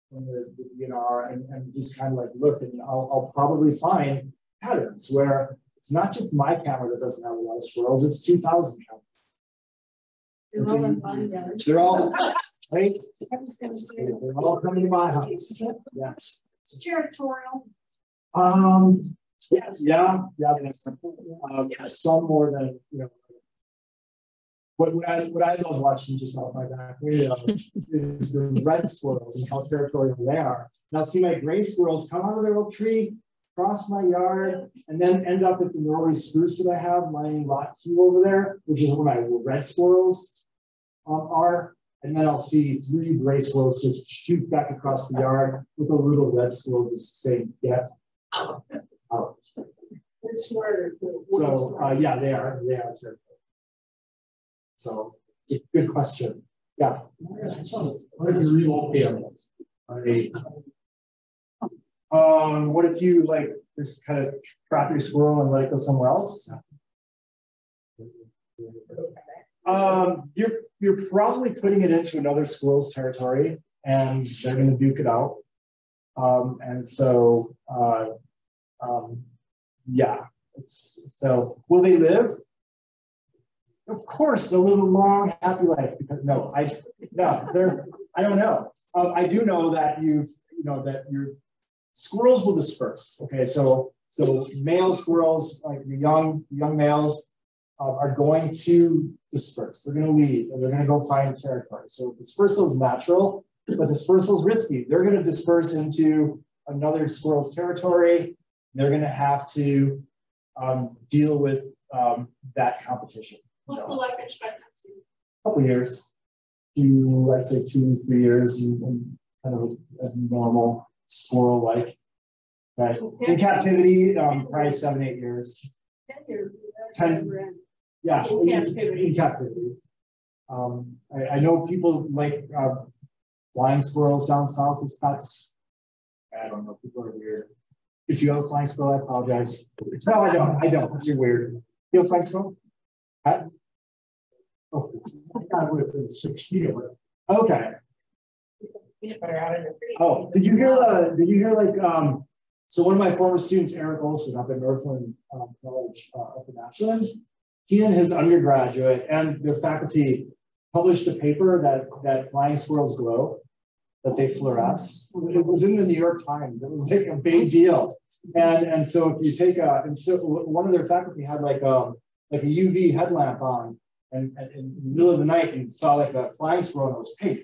From the, the DNR and, and just kind of like look and I'll, I'll probably find patterns where it's not just my camera that doesn't have a lot of squirrels, it's 2,000 cameras. They're all in yard. They're all, right? I was gonna say. They're all coming to my house. Yes. It's territorial. Um, Yes. yeah, yeah, that's, um, some more than, you know. What, what I, what I love watching just off my back window is the red squirrels and how territorial they are. Now see my gray squirrels come out of their little tree, cross my yard, and then end up at the Norway spruce that I have, my rock queue over there, which is where my red squirrels um, are. And then I'll see three gray squirrels just shoot back across the yard with a little red squirrel just saying, get out. out. It's smarter. So, uh, yeah, they are, they are. territorial. So, it's a good question. Yeah. What if you relocate them? Um, what if you like just kind of trap your squirrel and let it go somewhere else? Um, you're you're probably putting it into another squirrel's territory, and they're going to duke it out. Um, and so, uh, um, yeah. It's, so, will they live? Of course, they'll live a long, happy life. Because no, I no, I don't know. Um, I do know that you've you know that your squirrels will disperse. Okay, so so male squirrels, like the young young males, uh, are going to disperse. They're going to leave and they're going to go find territory. So dispersal is natural, but dispersal is risky. They're going to disperse into another squirrel's territory. They're going to have to um, deal with um, that competition. What's the life expectancy? couple years, two, I'd say two, three years, and, and kind of a, a normal squirrel like. But in captivity, um, probably seven, eight years. Ten years. Ten. Yeah. In captivity. In captivity. Um, I, I know people like uh, flying squirrels down south as pets. I don't know, people are weird. If you have a flying squirrel, I apologize. No, I don't. I don't. You're weird. You have a flying squirrel? Pet? Got within six feet of it. Okay. Peanut butter out of the tree. Oh, did you hear the, did you hear like, um, so one of my former students, Erik Olson up at Northland um, College uh, up in Ashland, he and his undergraduate and their faculty published a paper that, that flying squirrels glow, that they fluoresce. It was in the New York Times. It was like a big deal. And, and so if you take a, and so one of their faculty had like, um, like a UV headlamp on and, and in the middle of the night and saw like a flying squirrel and it was pink.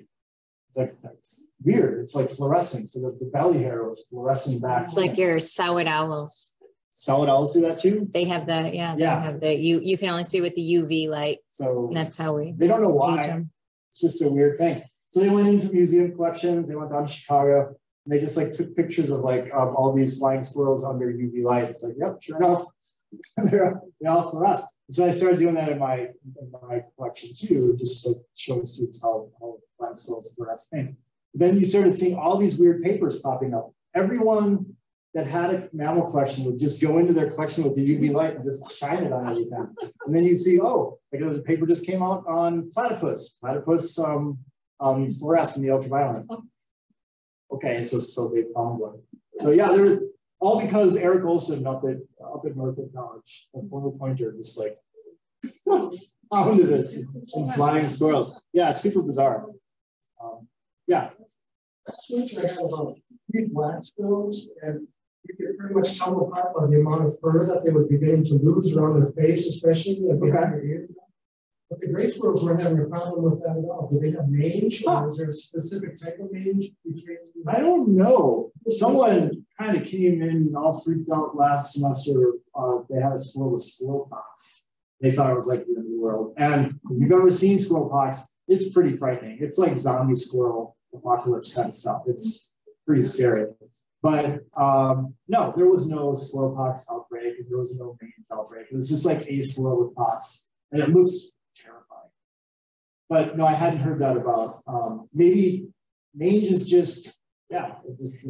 It's like, that's weird. It's like fluorescing. So the, the belly hair was fluorescing back. It's like your saw-whet owls. Saw-whet owls do that too. They have the, yeah, they Yeah. have the, you, you can only see with the UV light. So that's how we. they don't know why. It's just a weird thing. So they went into museum collections. They went down to Chicago. And they just like took pictures of like um, all these flying squirrels under UV light. It's like, yep, sure enough, they're they all fluoresce. So I started doing that in my in my collection too, just like showing students how, how flying squirrels fluoresce pink. Then you started seeing all these weird papers popping up. Everyone that had a mammal collection would just go into their collection with the UV light and just shine it on everything. And then you see, oh, like there was a paper just came out on platypus. Platypus um, um, fluoresce in the ultraviolet. Okay, so so they found one. So yeah, they're all because Erik Olson up at up at Northland College, a former pointer, just like found this and flying squirrels. Yeah, super bizarre. Um, yeah, that's what I have about three black squirrels and you could pretty much tell apart by the amount of fur that they would be getting to lose around their face, especially if their ears. But the gray squirrels weren't having a problem with that at all. Do they have mange or is there a specific type of mange between? I don't know. Someone kind of came in all freaked out last semester. Uh, they had a squirrel with squirrel pox. They thought it was like the end of the world. And if you've ever seen squirrel pox, it's pretty frightening. It's like zombie squirrel apocalypse kind of stuff. It's pretty scary. But um, no, there was no squirrel pox outbreak, and there was no mange outbreak. It was just like a squirrel with pox, and it looks. But no, I hadn't heard that about. Um, maybe mange is just yeah, it just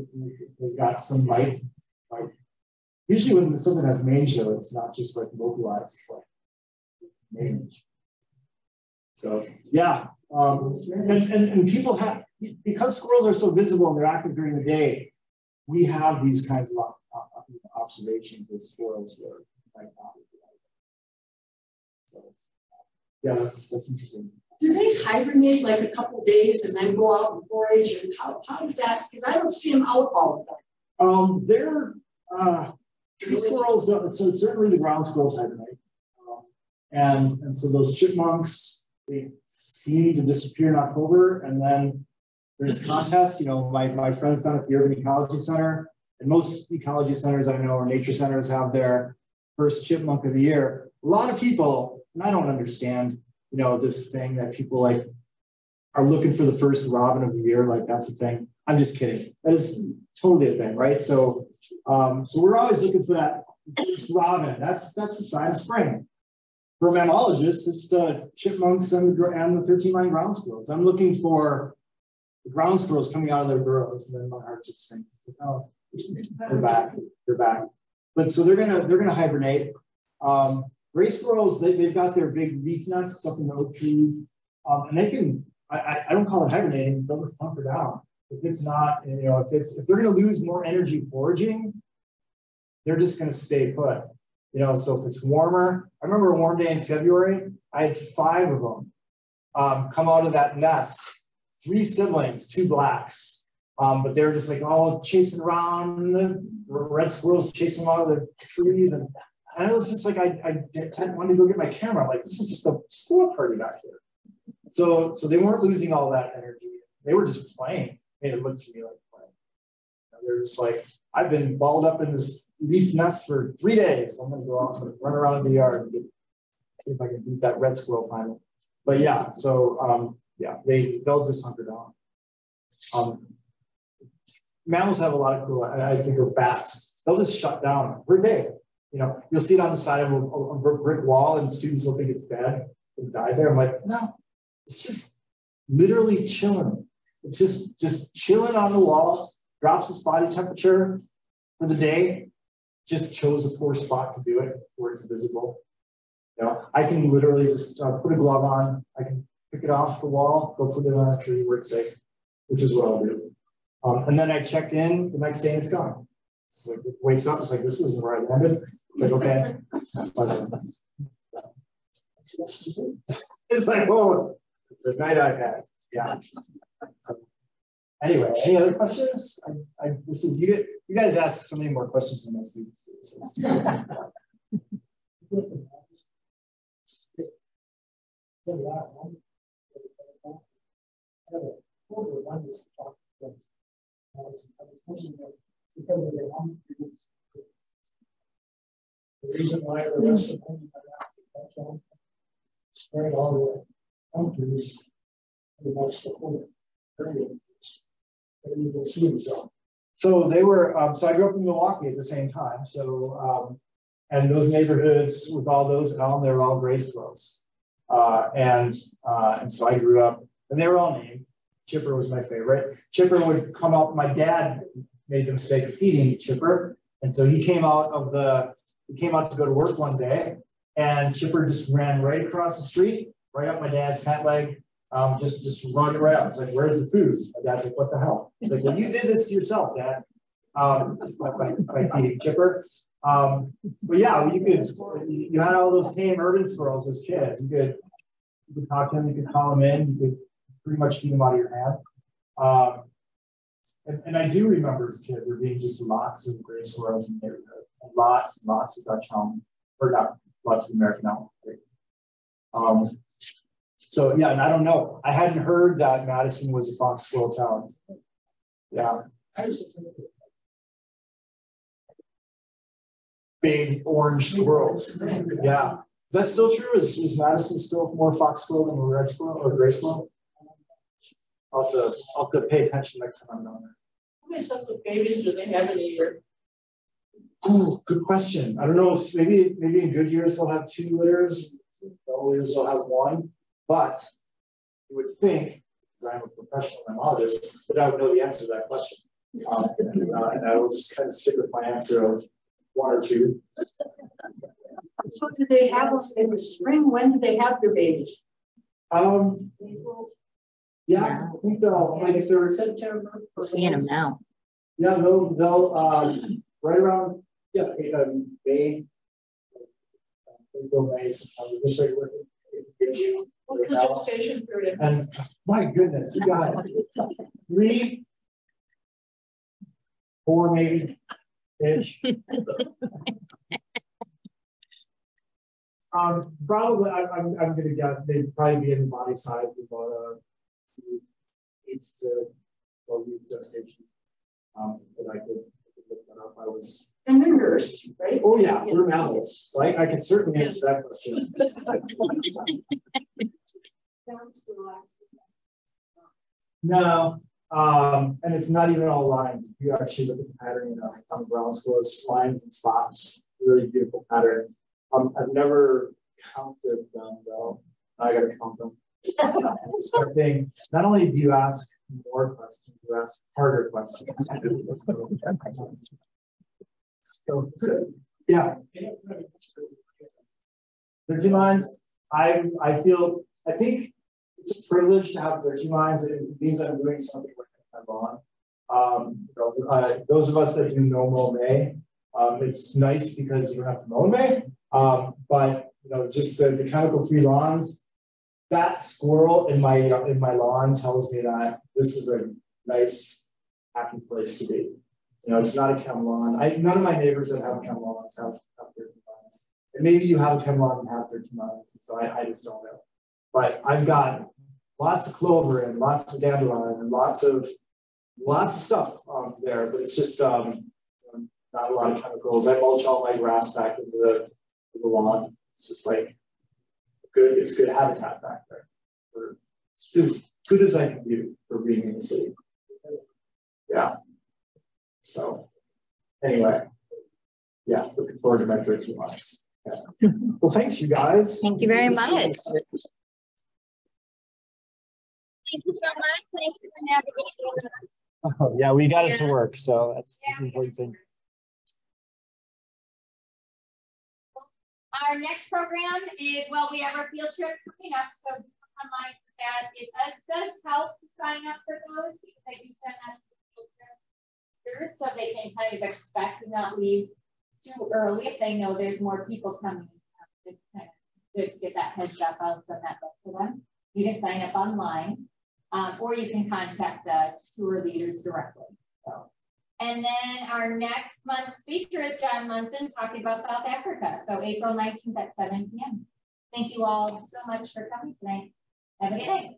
they got some light. Usually when something has mange though, it's not just like localized. It's like mange. So yeah, um, and, and, and people have because squirrels are so visible and they're active during the day, we have these kinds of uh, observations with squirrels where might not. So, yeah, that's that's interesting. Do they hibernate like a couple days and then go out and forage? And how, how does that? Because I don't see them out all the time. Um, they're uh, tree squirrels. Don't, so certainly the ground squirrels hibernate, um, and and so those chipmunks they seem to disappear in October, and then there's contests. You know, my my friends down at the Urban Ecology Center, and most ecology centers I know or nature centers have their first chipmunk of the year. A lot of people, and I don't understand you know, this thing that people like are looking for the first robin of the year, like that's a thing. I'm just kidding. That is totally a thing, right? So, um, so we're always looking for that first robin. That's that's a sign of spring. For mammalogists, it's the chipmunks and the, and the 13 line ground squirrels. I'm looking for the ground squirrels coming out of their burrows, and then my heart just sinks. Oh, they're back. They're back. But so they're gonna they're gonna hibernate. Um, Gray squirrels, they, they've got their big leaf nests up in the oak trees, um, and they can, I, I don't call it hibernating, they'll just hunker down. If it's not, you know, if it's, if they're to lose more energy foraging, they're just to stay put. You know, so if it's warmer, I remember a warm day in February, I had five of them um, come out of that nest, three siblings, two blacks. Um, but they were just like all chasing around, the red squirrels chasing them out of the trees. And and I was just like, I, I didn't want to go get my camera. I'm like, this is just a school party back here. So, so they weren't losing all that energy. They were just playing. Made it look to me like playing. And they're just like, I've been balled up in this leaf nest for three days. I'm gonna go off and run around the yard and get, see if I can beat that red squirrel finally. But yeah, so um, yeah, they they'll just hunker down. Um, mammals have a lot of cool. I think of bats. They'll just shut down a day you know, you'll see it on the side of a, a brick wall and students will think it's dead and died there. I'm like, no, it's just literally chilling. It's just, just chilling on the wall, drops its body temperature for the day, just chose a poor spot to do it where it's visible. You know, I can literally just uh, put a glove on, I can pick it off the wall, go put it on a tree where it's safe, which is what I'll do. Um, and then I check in the next day and it's gone. It wakes up, it's like this isn't where I landed. It's like, okay. it's like, oh, the night I've had. Yeah. So, anyway, any other questions? I, I, this is you. You guys ask so many more questions than my students do. So the reason why the rest of them spread all the way and that's the point. You can see themselves. So they were, um, so I grew up in Milwaukee at the same time. So, um, and those neighborhoods with all those elm, they were all squirrels. Uh, and, uh, and so I grew up, and they were all named. Chipper was my favorite. Chipper would come out, my dad made the mistake of feeding Chipper. And so he came out of the we came out to go to work one day, and Chipper just ran right across the street, right up my dad's pant leg, um, just just running up. It's like, where's the food? My dad's like, what the hell? He's like, well, you did this to yourself, Dad. Um, by, by, by feeding Chipper. Um, but yeah, you could you had all those tame urban squirrels as kids. You could you could talk to them, you could call them in, you could pretty much feed them out of your hand. Um, and, and, I do remember as a kid there being just lots of gray squirrels in the neighborhood lots and lots of Dutch elm, or not lots of American elm. Um, so yeah, and I don't know. I hadn't heard that Madison was a fox squirrel town. Yeah. Big orange squirrels. Yeah. Is that still true? Is, is Madison still more fox squirrel than red squirrel or gray squirrel? I'll have to, I'll have to pay attention next time I'm down there. How many sets of babies do they have in a year? Oh, good question. I don't know. Maybe maybe in good years they'll have two litters. Bad years they'll have one. But you would think, because I'm a professional mammalogist, that I would know the answer to that question. Um, and, uh, and, I will just kind of stick with my answer of one or two. So do they have us in the spring? When do they have their babies? Um, Yeah, I think they'll, like if they're, September. Seeing them now. yeah, they'll, they'll, um, right around, yeah, May. April, May, um, just like what it gives you. What's the gestation period? And my goodness, you got three, four maybe, ish. Um, probably, I, I'm, I'm gonna guess, they'd probably be in the body size about, uh, eight to twelve week gestation. Um, but I could, That up, I was, And they're nursed, right? oh yeah, we're mammals, so I, I could certainly answer that question. No, um, and it's not even all lines. If you actually look at the pattern uh, on ground squirrels, lines and spots, really beautiful pattern. Um, I've never counted them though. I gotta count them. Starting, not only do you ask more questions, you ask harder questions. So, yeah. Thirteen lines, I, I feel, I think it's a privilege to have 13 lines. It means I'm doing something with my on. Um, know, uh, those of us that do no mow May, um, it's nice because you don't have to in May. Um, but you know, just the, the chemical free lawns, that squirrel in my in my lawn tells me that this is a nice, happy place to be. You know, it's not a chem lawn. I none of my neighbors that have chem lawns have, have 13 lines. And maybe you have a chem lawn and have 13 lines, so I, I just don't know. But I've got lots of clover and lots of dandelion and lots of lots of stuff um, there, but it's just um, not a lot of chemicals. I mulch all my grass back into the, the lawn. It's just like good. It's good habitat back there. For, it's as good as I can do for being in the city. Yeah. So anyway, yeah, looking forward to my 13 months. Yeah. Well, thanks, you guys. Thank you very much. Thank you so much. Thank you for navigating. Oh, yeah, we got it to work, so that's Yeah. the important thing. Our next program is, well, we have our field trip coming up, so online for that. It does, help to sign up for those because I do send that to the field trip. So they can kind of expect to not leave too early if they know there's more people coming. It's kind of Good to get that heads up, I'll send that back to them. You can sign up online, um, or you can contact the tour leaders directly, so. And then our next month's speaker is John Munson talking about South Africa. So April 19th at 7 p.m. Thank you all so much for coming tonight. Have a good night.